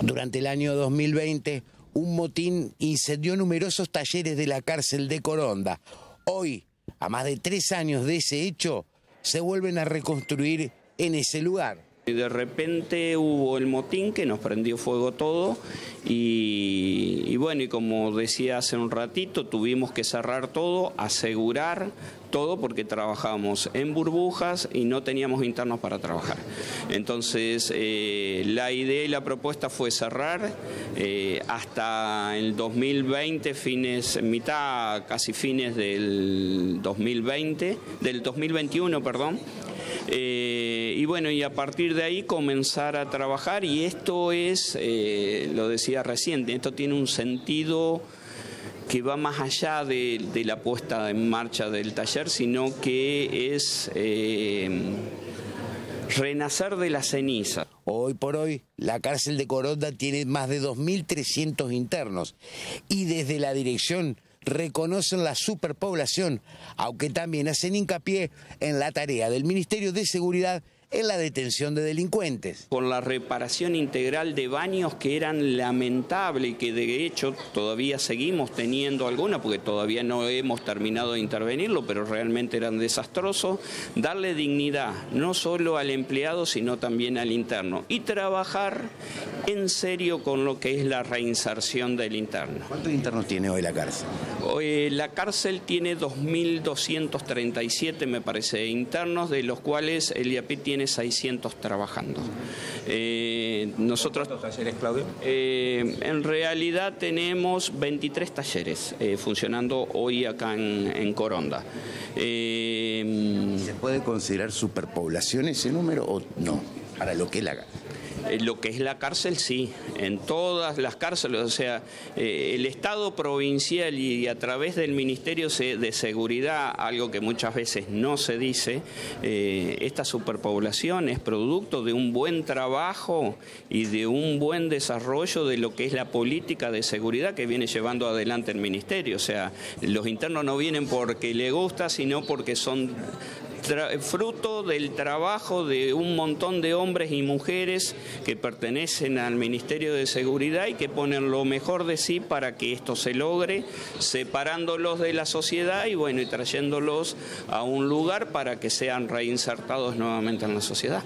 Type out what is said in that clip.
Durante el año 2020, un motín incendió numerosos talleres de la cárcel de Coronda. Hoy, a más de tres años de ese hecho, se vuelven a reconstruir en ese lugar. Y de repente hubo el motín que nos prendió fuego todo y, y, bueno, y como decía hace un ratito, tuvimos que cerrar todo, asegurar todo porque trabajábamos en burbujas y no teníamos internos para trabajar. Entonces eh, la idea y la propuesta fue cerrar eh, hasta el 2020, fines, mitad, casi fines del 2020, del 2021, perdón. Eh, y bueno, y a partir de ahí comenzar a trabajar y esto es, eh, lo decía recién, esto tiene un sentido que va más allá de, la puesta en marcha del taller, sino que es eh, renacer de la ceniza. Hoy por hoy, la cárcel de Coronda tiene más de 2.300 internos y desde la dirección reconocen la superpoblación, aunque también hacen hincapié en la tarea del Ministerio de Seguridad en la detención de delincuentes. Con la reparación integral de baños que eran lamentables y que de hecho todavía seguimos teniendo alguna, porque todavía no hemos terminado de intervenirlo, pero realmente eran desastrosos, darle dignidad no solo al empleado, sino también al interno y trabajar en serio con lo que es la reinserción del interno. ¿Cuántos internos tiene hoy la cárcel? Hoy, la cárcel tiene 2.237, me parece, internos, de los cuales el IAPI tiene 600 trabajando. Eh, nosotros, ¿Cuántos talleres, Claudio? Eh, en realidad tenemos 23 talleres eh, funcionando hoy acá en, en Coronda. Eh, ¿Se puede considerar superpoblación ese número o no? Para lo que él haga. Eh, lo que es la cárcel, sí, en todas las cárceles, o sea, eh, el Estado provincial y a través del Ministerio de Seguridad, algo que muchas veces no se dice, eh, esta superpoblación es producto de un buen trabajo y de un buen desarrollo de lo que es la política de seguridad que viene llevando adelante el Ministerio, o sea, los internos no vienen porque le gusta, sino porque son fruto del trabajo de un montón de hombres y mujeres que pertenecen al Ministerio de Seguridad y que ponen lo mejor de sí para que esto se logre, separándolos de la sociedad y bueno, y trayéndolos a un lugar para que sean reinsertados nuevamente en la sociedad.